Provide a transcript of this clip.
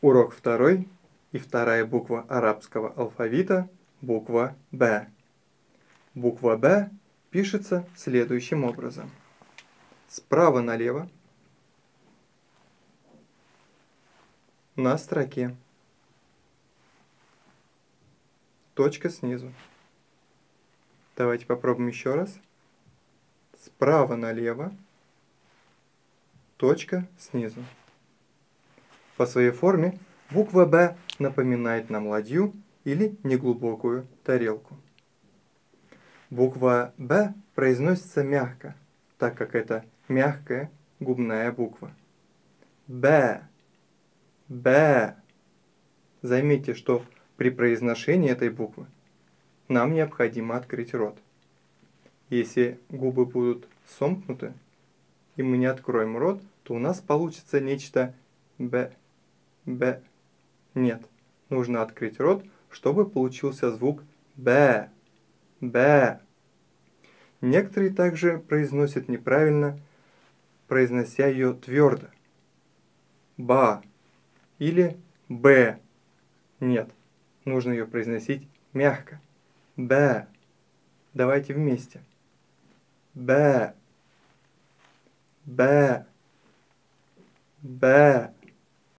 Урок второй и вторая буква арабского алфавита – буква «Б». Буква «Б» пишется следующим образом. Справа налево на строке. Точка снизу. Давайте попробуем еще раз. Справа налево. Точка снизу. По своей форме буква «Б» напоминает нам ладью или неглубокую тарелку. Буква «Б» произносится мягко, так как это мягкая губная буква. «Б», «Б». Заметьте, что при произношении этой буквы нам необходимо открыть рот. Если губы будут сомкнуты, и мы не откроем рот, то у нас получится нечто «б», Б. Нет, нужно открыть рот, чтобы получился звук Б. Б. Некоторые также произносят неправильно, произнося ее твердо. Ба или Б. Нет, нужно ее произносить мягко. Б. Давайте вместе. Б. Б. Б.